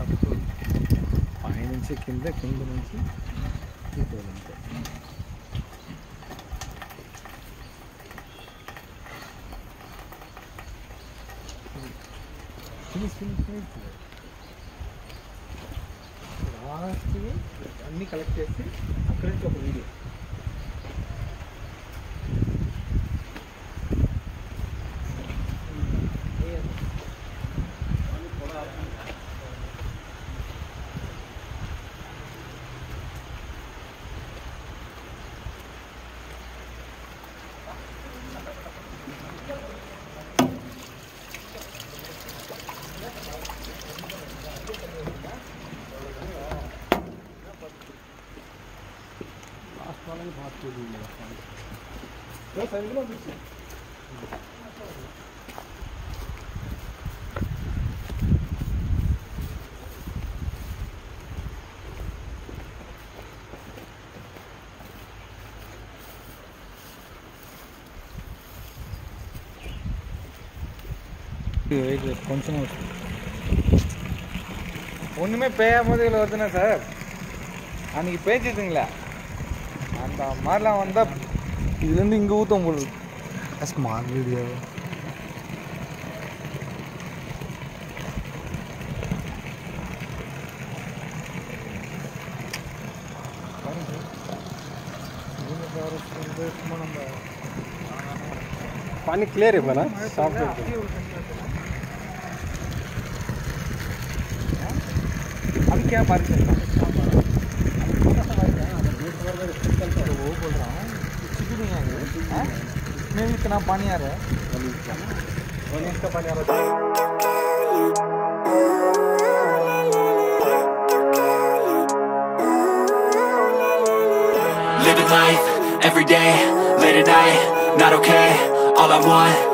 అప్పుడు పైనుంచి కింద కింద నుంచి తీసుకోవాలంటే ఫినిష్ ఫినిష్ ఫినిష్ లాస్ట్కి అన్నీ కలెక్ట్ చేసి అక్కడి నుంచి ఒక వీడియో வெயிட் கொஞ்சம் ஒன்றுமே பேயாம இதில் வருதுன்னா சார். அன்னைக்கு பேச்சுதுங்களா அந்த மாதிரிலாம் வந்தால் இதுலேருந்து இங்கே ஊற்றும் போடுது ஸ்மார்ட் வீடியோ पानी क्लियर है बना साफ है अब क्या बारिश है वो बोल रहा हूँ कुछ भी नहीं है हाँ? इसमें भी इतना पानी आ रहा है गणेश का पानी आ रहा है Living life, every day, late at night, not okay All I want,